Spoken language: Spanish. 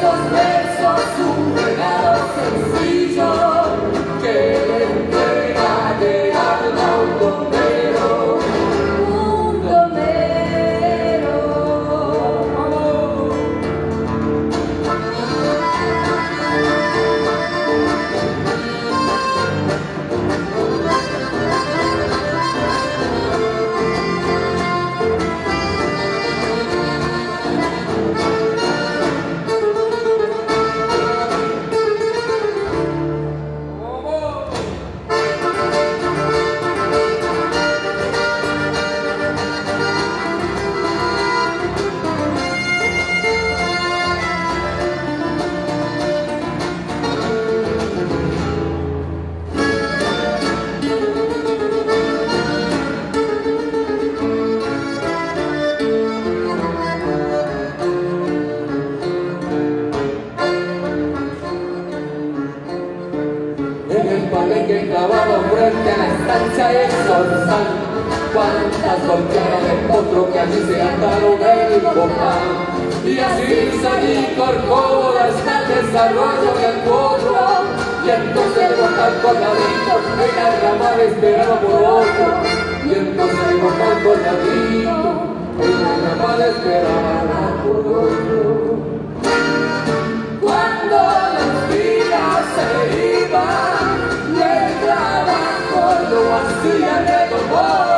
Jesus' name. Palenque clavado frente a la estancia de Sorsal Cuántas golpearon de potro que allí se ataron el copal Y así salí Corcovado hasta el desarrollo del potro Y entonces el mortal colgadito en la rama esperaba por otro. Y entonces el mortal colgadito en la rama esperaba por otro amor, ones assim é never amor.